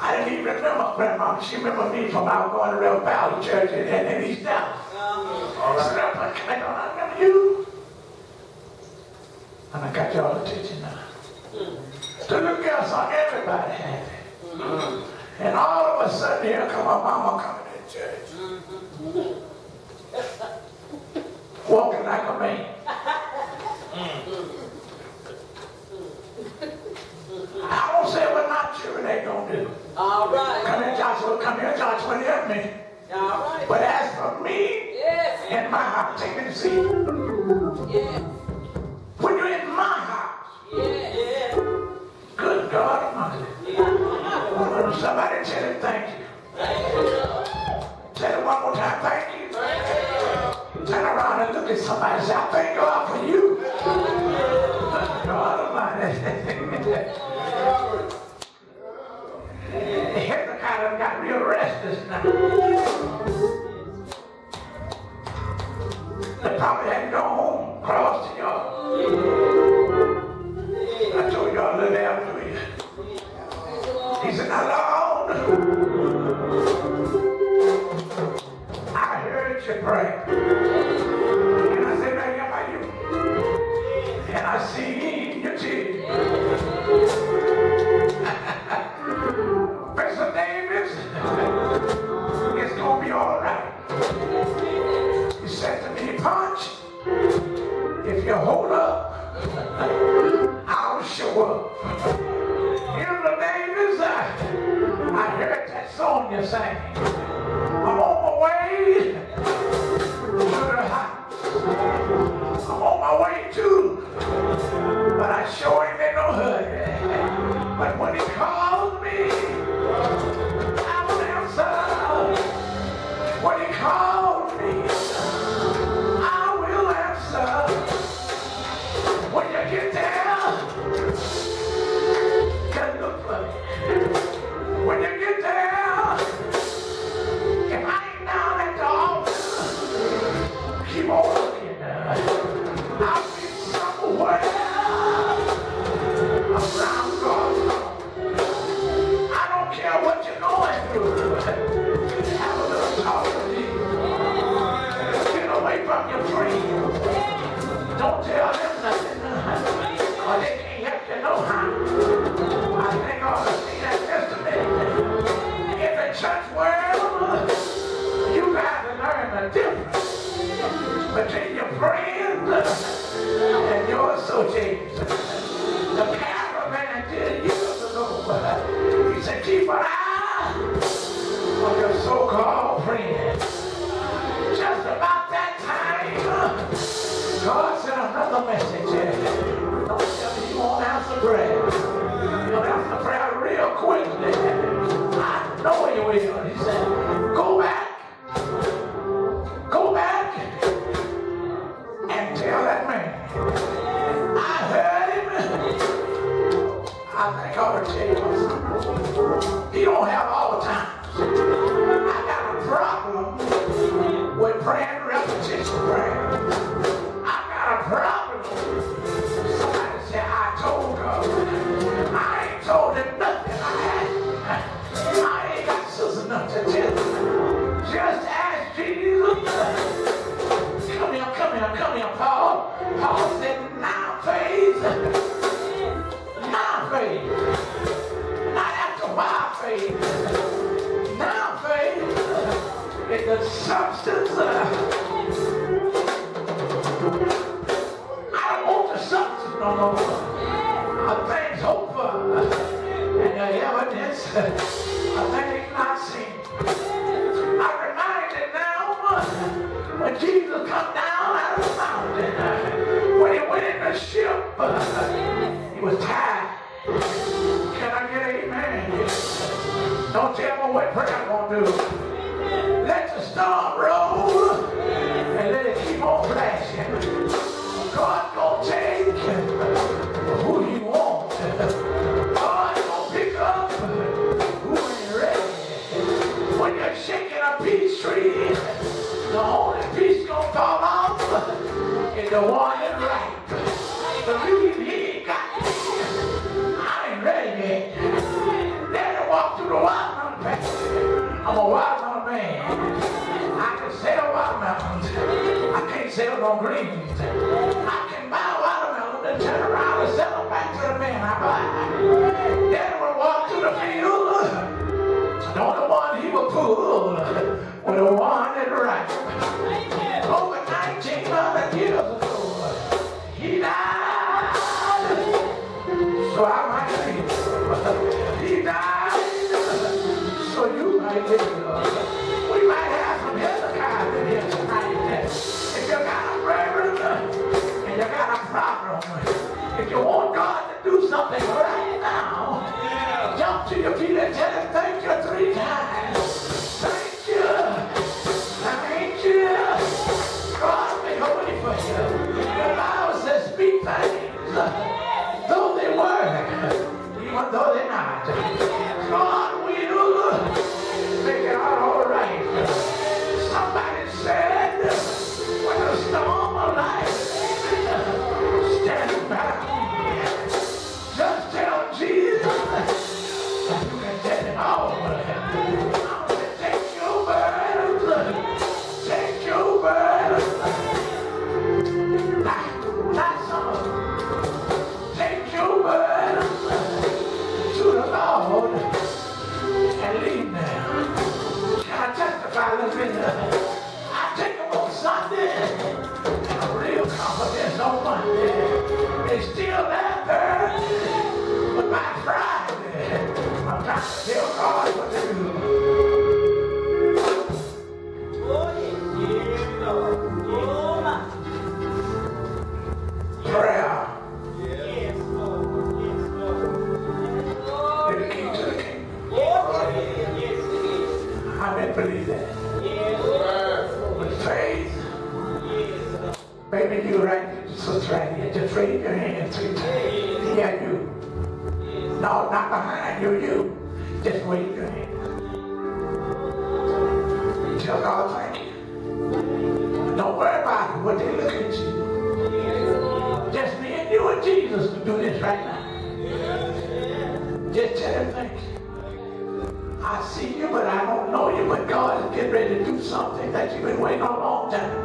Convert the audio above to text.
I didn't even remember grandma. She remembered me from out going to Real Valley Church in, in, in East Dallas. Grandpa, can I go? I remember you. And I got y'all attention now. The little girl saw everybody happy. Mm-hmm. And all of a sudden, here come my mama coming to church. Walking like a man. I don't say what my children ain't gonna do. All right. Come here, Joshua. Come here, Joshua. Help me. All right. But as for me Yes. and my house, take me to see. Yes. When you're in my house, Yes. good God Almighty. Somebody tell him thank you. Thank you. Tell him one more time, thank you. Turn around and look at somebody and say, I thank God for you. Good God Almighty. real hold up, I'll show up. Mr. Davis, I, I heard that song you sang. I'll another message. Me you won't answer prayer. You'll answer prayer real quickly. I know you will. He said, substance. I don't want the substance no more. Of things hoped for. And the evidence of things not seen. I'm reminded now when Jesus come down out of the mountain, when he went in the ship, he was tired. Can I get amen? Don't tell me what prayer gonna do. when you're shaking a peach tree, the only peach gonna fall off is the one in ripe. The music he ain't got it. I ain't ready yet. Let him walk through the wild mountain patch. I'm a wild mountain man. I can sell mountains. I can't sell no greens. I can buy a watermelon and turn around and sell it back to the man I buy. Then we'll walk through the field. 이렇게 Jesus right here. Just raise your hands. Yeah, you. No, not behind you, you. Just raise your hand. Tell God thank you. Don't worry about what they look at you. Just me and you and Jesus can do this right now. Just tell him thank you. I see you, but I don't know you, but God is getting ready to do something that you've been waiting on a long time.